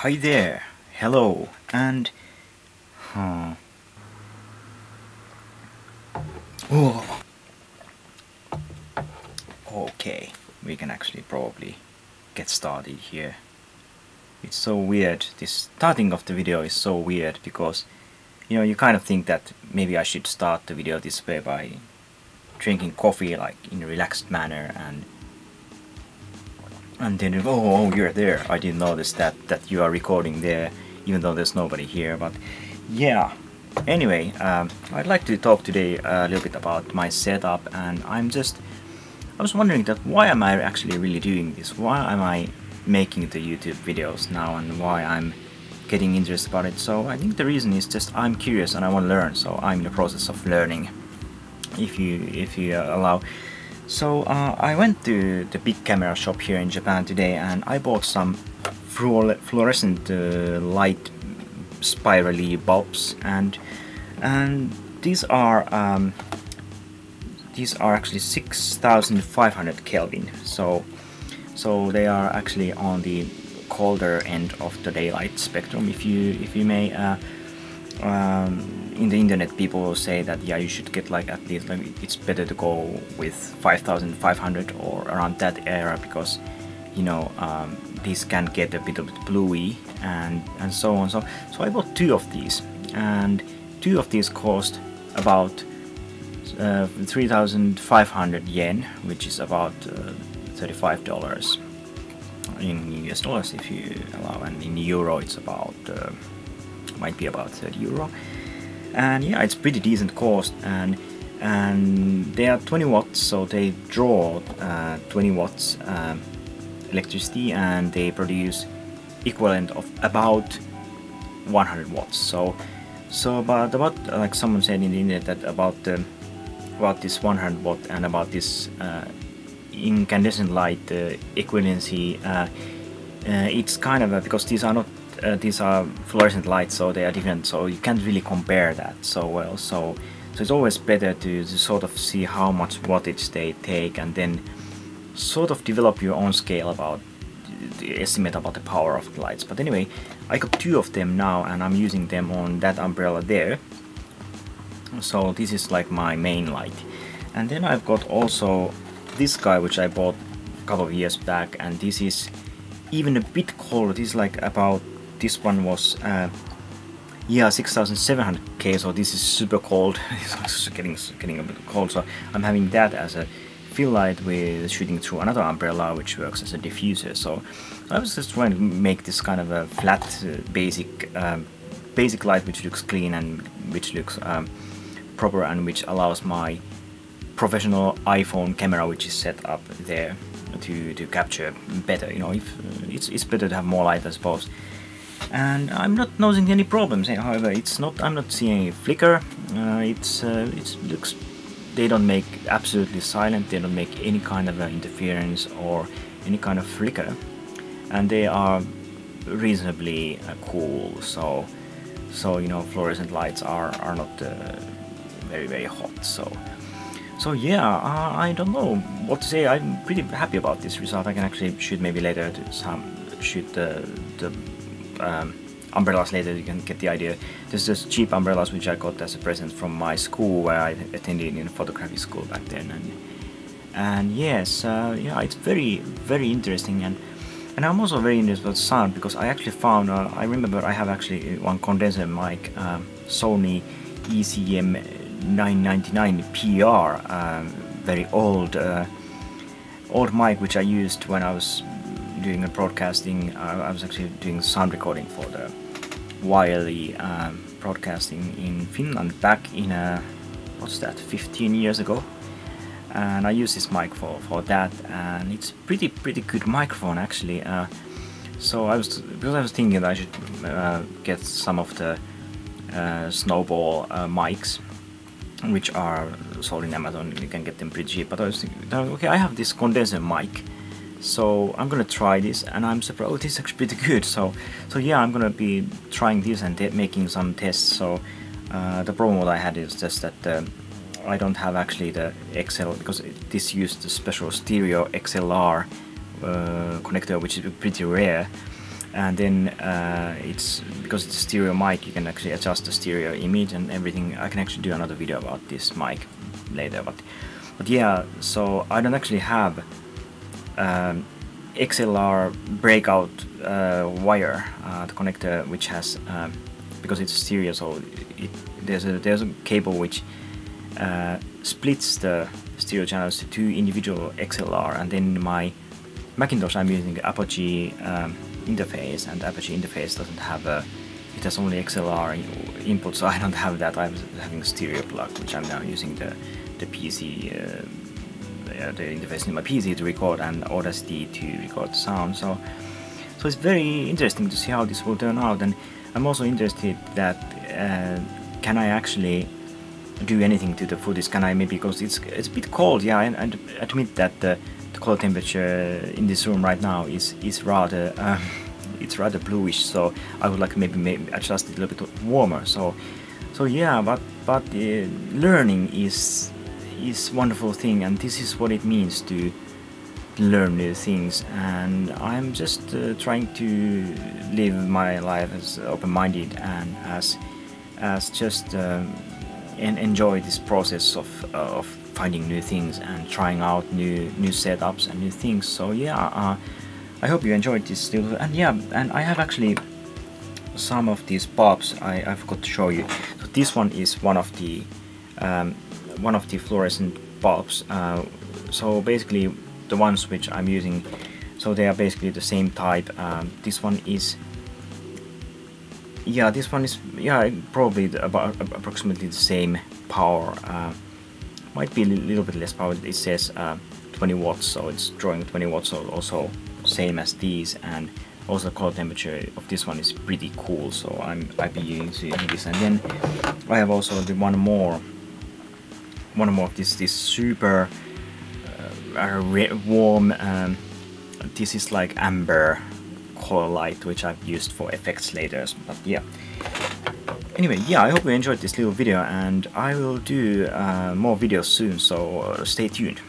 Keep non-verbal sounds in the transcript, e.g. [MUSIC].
Hi there, hello, and... Huh. Oh. Okay, we can actually probably get started here. It's so weird, this starting of the video is so weird because you know, you kind of think that maybe I should start the video this way by drinking coffee like in a relaxed manner and and then oh, oh you're there. I didn't notice that that you are recording there even though there's nobody here but yeah. Anyway um, I'd like to talk today a little bit about my setup and I'm just I was wondering that why am I actually really doing this? Why am I making the YouTube videos now and why I'm getting interested about it? So I think the reason is just I'm curious and I want to learn so I'm in the process of learning. If you if you allow so uh, I went to the big camera shop here in Japan today and I bought some fluorescent uh, light spirally bulbs and and these are um, these are actually 6500 Kelvin. So so they are actually on the colder end of the daylight spectrum if you if you may uh, um, in the internet people say that yeah you should get like at least like it's better to go with 5500 or around that area because you know um, these can get a bit of bluey and and so on. So so I bought two of these and two of these cost about uh, 3500 yen which is about uh, 35 dollars in US dollars if you allow and in euro it's about uh, might be about 30 euro. And yeah it's pretty decent cost and and they are 20 watts so they draw uh, 20 watts um, electricity and they produce equivalent of about 100 watts. So so but about like someone said in the internet that about the about this 100 watt and about this uh, incandescent light uh, equivalency uh, uh it's kind of a, because these are not uh, these are fluorescent lights so they are different so you can't really compare that so well. So so it's always better to, to sort of see how much wattage they take and then sort of develop your own scale about the estimate about the power of the lights. But anyway I got two of them now and I'm using them on that umbrella there. So this is like my main light. And then I've got also this guy which I bought a couple of years back and this is even a bit colder. This is like about this one was uh, yeah 6700k so this is super cold. [LAUGHS] It's getting getting a bit cold so I'm having that as a fill light with shooting through another umbrella which works as a diffuser. So I was just trying to make this kind of a flat uh, basic um, basic light which looks clean and which looks um, proper and which allows my professional iPhone camera which is set up there to, to capture better. You know if uh, it's, it's better to have more light I suppose and I'm not noticing any problems. However, it's not. I'm not seeing any flicker. Uh, it's uh, it looks. They don't make absolutely silent. They don't make any kind of uh, interference or any kind of flicker, and they are reasonably uh, cool. So, so you know, fluorescent lights are are not uh, very very hot. So. So yeah, uh, I don't know what to say. I'm pretty happy about this result. I can actually shoot maybe later to some shoot the the um, umbrellas later, you can get the idea. There's just cheap umbrellas which I got as a present from my school where I attended in photography school back then. And and yes, uh, yeah, it's very very interesting and and I'm also very interested about sound because I actually found uh, I remember I have actually one condenser mic, um, Sony ECM 999 PR, um, very old uh, old mic which I used when I was doing a broadcasting, uh, I was actually doing sound recording for the Yle um, broadcasting in Finland back in a, what's that, 15 years ago. And I use this mic for, for that, and it's pretty pretty good microphone actually. Uh, so I was because I was thinking that I should uh, get some of the uh, Snowball uh, mics, which are sold in Amazon. You can get them pretty cheap. But I was thinking, okay, I have this condenser mic, so I'm gonna try this and I'm surprised oh, this is actually pretty good. So so yeah I'm gonna be trying this and making some tests. So uh, the problem what I had is just that uh, I don't have actually the XL because this used the special stereo XLR uh, connector which is pretty rare. And then uh, it's because it's a stereo mic you can actually adjust the stereo image and everything. I can actually do another video about this mic later but but yeah so I don't actually have um, XLR breakout uh, wire uh, the connector which has um, because it's stereo so it, there's a there's a cable which uh, splits the stereo channels to two individual XLR and then my Macintosh I'm using Apogee um, interface and Apogee interface doesn't have a it has only XLR input so I don't have that. I'm having a stereo plug which I'm now using the the PC uh, the interface in my PC to record and Audacity to record sound. So so it's very interesting to see how this will turn out. And I'm also interested that uh, can I actually do anything to the footage? Can I maybe because it's it's a bit cold yeah and, and admit that the, the color temperature in this room right now is is rather um, [LAUGHS] it's rather bluish. So I would like maybe, maybe adjust it a little bit warmer. So so yeah but but uh, learning is is wonderful thing and this is what it means to learn new things. And I'm just uh, trying to live my life as open-minded and as as just um, and enjoy this process of, uh, of finding new things and trying out new new setups and new things. So yeah uh, I hope you enjoyed this little and yeah and I have actually some of these bulbs I, I forgot to show you. So this one is one of the um, one of the fluorescent bulbs uh, so basically the ones which I'm using so they are basically the same type. Um, this one is yeah this one is yeah probably about approximately the same power. Uh, might be a little bit less power it says uh, 20 watts so it's drawing 20 watts so also same as these and also the color temperature of this one is pretty cool so I'm I've been using this. And then I have also the one more one more of this this super uh, warm um, this is like amber color light which I've used for effects later but yeah. Anyway yeah I hope you enjoyed this little video and I will do uh, more videos soon so uh, stay tuned